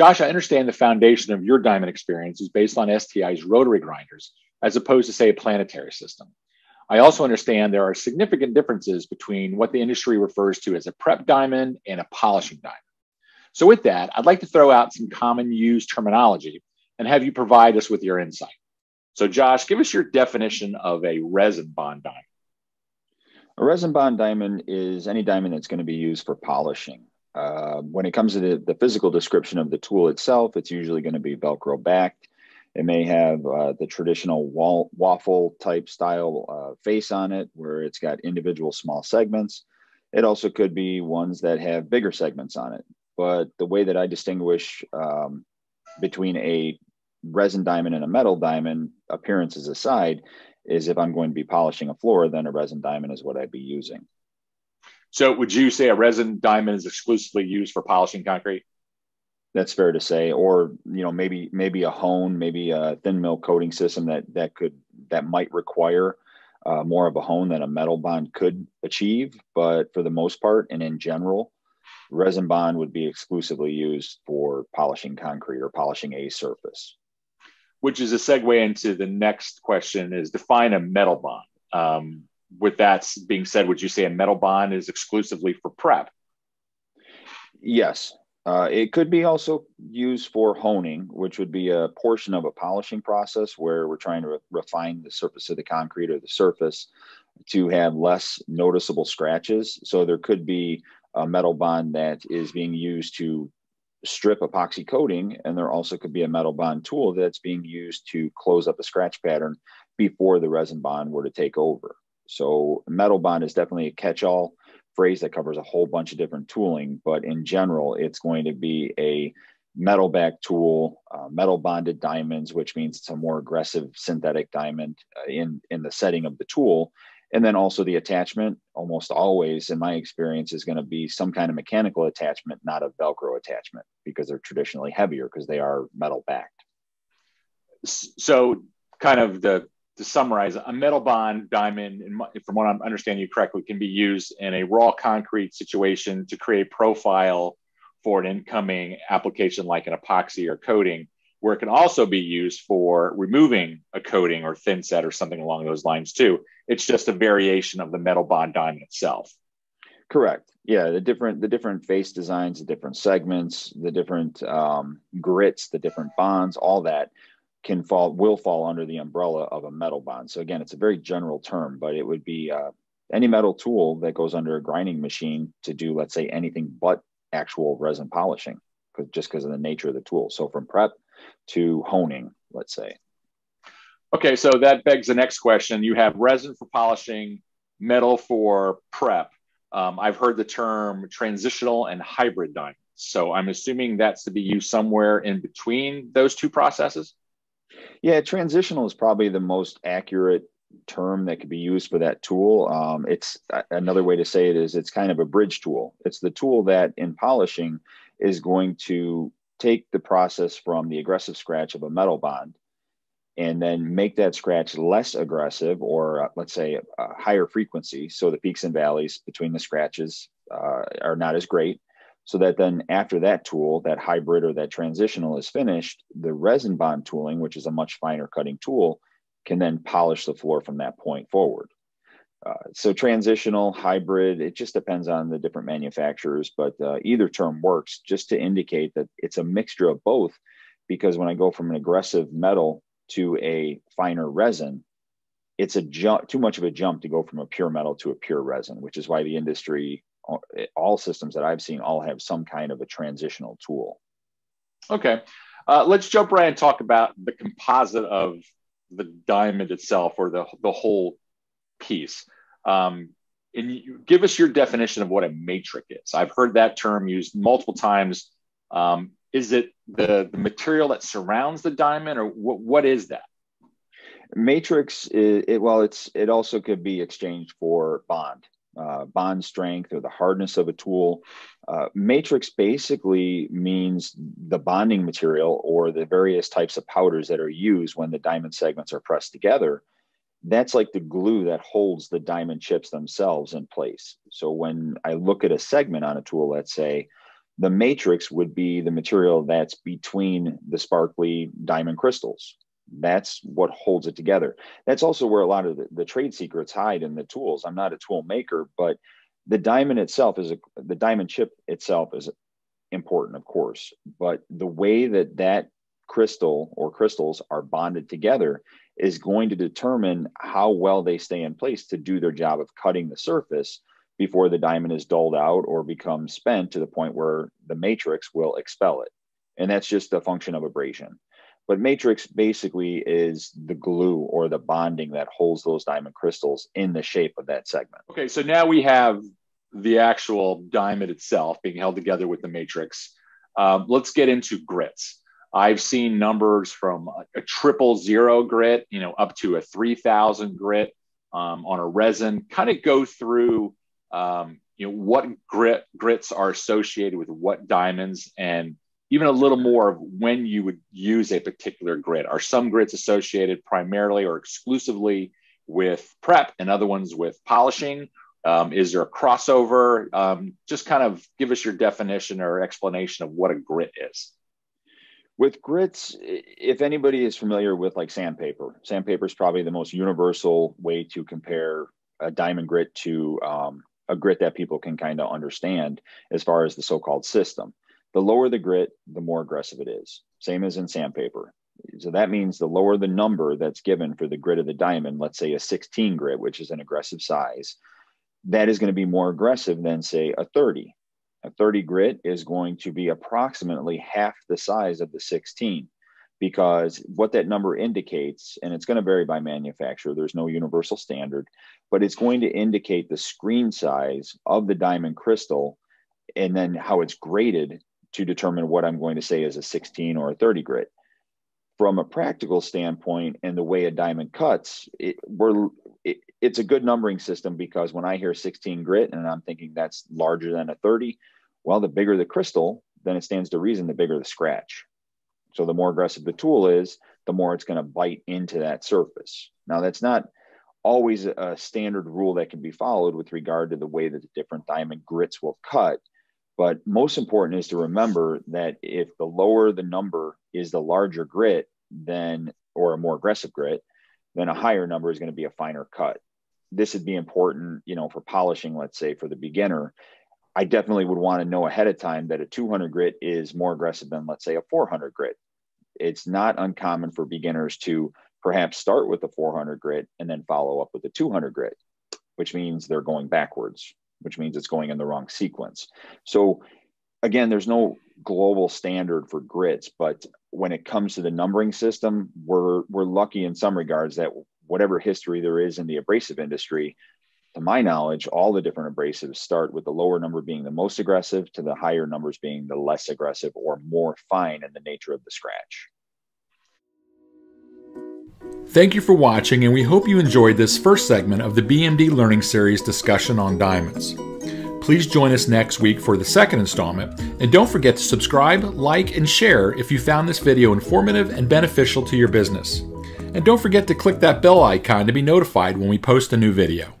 Josh, I understand the foundation of your diamond experience is based on STI's rotary grinders, as opposed to, say, a planetary system. I also understand there are significant differences between what the industry refers to as a prep diamond and a polishing diamond. So, with that, I'd like to throw out some common used terminology and have you provide us with your insight. So, Josh, give us your definition of a resin bond diamond. A resin bond diamond is any diamond that's going to be used for polishing. Uh, when it comes to the, the, physical description of the tool itself, it's usually going to be Velcro backed. It may have uh, the traditional wall, waffle type style uh, face on it, where it's got individual small segments. It also could be ones that have bigger segments on it. But the way that I distinguish um, between a resin diamond and a metal diamond, appearances aside, is if I'm going to be polishing a floor, then a resin diamond is what I'd be using. So, would you say a resin diamond is exclusively used for polishing concrete? That's fair to say, or you know, maybe maybe a hone, maybe a thin mil coating system that that could that might require uh, more of a hone than a metal bond could achieve. But for the most part, and in general, resin bond would be exclusively used for polishing concrete or polishing a surface. Which is a segue into the next question: is define a metal bond. Um, with that being said, would you say a metal bond is exclusively for prep? Yes, uh, it could be also used for honing, which would be a portion of a polishing process where we're trying to re- refine the surface of the concrete or the surface to have less noticeable scratches. So there could be a metal bond that is being used to strip epoxy coating, and there also could be a metal bond tool that's being used to close up a scratch pattern before the resin bond were to take over. So metal bond is definitely a catch-all phrase that covers a whole bunch of different tooling, but in general, it's going to be a metal back tool, uh, metal bonded diamonds, which means it's a more aggressive synthetic diamond uh, in, in the setting of the tool. And then also the attachment, almost always, in my experience, is going to be some kind of mechanical attachment, not a Velcro attachment, because they're traditionally heavier because they are metal backed. So, kind of the to summarize, a metal bond diamond, from what I'm understanding you correctly, can be used in a raw concrete situation to create profile for an incoming application like an epoxy or coating, where it can also be used for removing a coating or thin set or something along those lines too. It's just a variation of the metal bond diamond itself. Correct. Yeah, the different the different face designs, the different segments, the different um, grits, the different bonds, all that can fall will fall under the umbrella of a metal bond. So again, it's a very general term, but it would be uh, any metal tool that goes under a grinding machine to do, let's say, anything but actual resin polishing, just because of the nature of the tool. So from prep to honing, let's say. Okay, so that begs the next question. You have resin for polishing, metal for prep. Um, I've heard the term transitional and hybrid diamonds. So I'm assuming that's to be used somewhere in between those two processes. Yeah, transitional is probably the most accurate term that could be used for that tool. Um, it's another way to say it is it's kind of a bridge tool. It's the tool that in polishing is going to take the process from the aggressive scratch of a metal bond and then make that scratch less aggressive or uh, let's say a higher frequency so the peaks and valleys between the scratches uh, are not as great so that then after that tool, that hybrid or that transitional is finished, the resin bond tooling, which is a much finer cutting tool, can then polish the floor from that point forward. Uh, so transitional, hybrid, it just depends on the different manufacturers, but uh, either term works just to indicate that it's a mixture of both. Because when I go from an aggressive metal to a finer resin, it's a jump too much of a jump to go from a pure metal to a pure resin, which is why the industry all systems that I've seen all have some kind of a transitional tool. Okay. Uh, let's jump right and talk about the composite of the diamond itself or the, the whole piece. Um, and you, give us your definition of what a matrix is. I've heard that term used multiple times. Um, is it the, the material that surrounds the diamond or what, what is that? Matrix, is, it, well, it's it also could be exchanged for bond uh, bond strength or the hardness of a tool. Uh, matrix basically means the bonding material or the various types of powders that are used when the diamond segments are pressed together. That's like the glue that holds the diamond chips themselves in place. So when I look at a segment on a tool, let's say, The matrix would be the material that's between the sparkly diamond crystals. That's what holds it together. That's also where a lot of the, the trade secrets hide in the tools. I'm not a tool maker, but the diamond itself is a, the diamond chip itself is important, of course, but the way that that crystal or crystals are bonded together is going to determine how well they stay in place to do their job of cutting the surface before the diamond is dulled out or becomes spent to the point where the matrix will expel it. And that's just a function of abrasion. But matrix basically is the glue or the bonding that holds those diamond crystals in the shape of that segment. Okay, so now we have the actual diamond itself being held together with the matrix. Um, let's get into grits. I've seen numbers from a, a, triple zero grit, you know, up to a 3000 grit um, on a resin. Kind of go through, um, you know, what grit grits are associated with what diamonds, and even a little more of when you would use a particular grit. Are some grits associated primarily or exclusively with prep, and other ones with polishing? Um, is there a crossover? Um, just kind of give us your definition or explanation of what a grit is. With grits, if anybody is familiar with like sandpaper, sandpaper is probably the most universal way to compare a diamond grit to um, a grit that people can kind of understand as far as the so called system. The lower the grit, the more aggressive it is. Same as in sandpaper. So that means the lower the number that's given for the grit of the diamond, let's say a 16 grit, which is an aggressive size, that is going to be more aggressive than, say, a 30. A 30 grit is going to be approximately half the size of the 16 because what that number indicates, and it's going to vary by manufacturer, there's no universal standard, but it's going to indicate the screen size of the diamond crystal and then how it's graded to determine what I'm going to say is a 16 or a 30 grit. From a practical standpoint and the way a diamond cuts, it, we're it, it's a good numbering system because when I hear 16 grit and I'm thinking that's larger than a 30, well, the bigger the crystal, then it stands to reason the bigger the scratch. So the more aggressive the tool is, the more it's going to bite into that surface. Now, that's not always a standard rule that can be followed with regard to the way that the different diamond grits will cut. But most important is to remember that if the lower the number is the larger grit, then or a more aggressive grit, then a higher number is going to be a finer cut. This would be important, you know, for polishing, let's say for the beginner. I definitely would want to know ahead of time that a 200 grit is more aggressive than, let's say, a 400 grit. It's not uncommon for beginners to perhaps start with the 400 grit and then follow up with the 200 grit, which means they're going backwards, which means it's going in the wrong sequence. So, again, there's no global standard for grits, but when it comes to the numbering system, we're we're lucky in some regards that whatever history there is in the abrasive industry, to my knowledge, all the different abrasives start with the lower number being the most aggressive to the higher numbers being the less aggressive or more fine in the nature of the scratch. Thank you for watching, and we hope you enjoyed this first segment of the BMD Learning Series discussion on diamonds. Please join us next week for the second installment, and don't forget to subscribe, like, and share if you found this video informative and beneficial to your business. And don't forget to click that bell icon to be notified when we post a new video.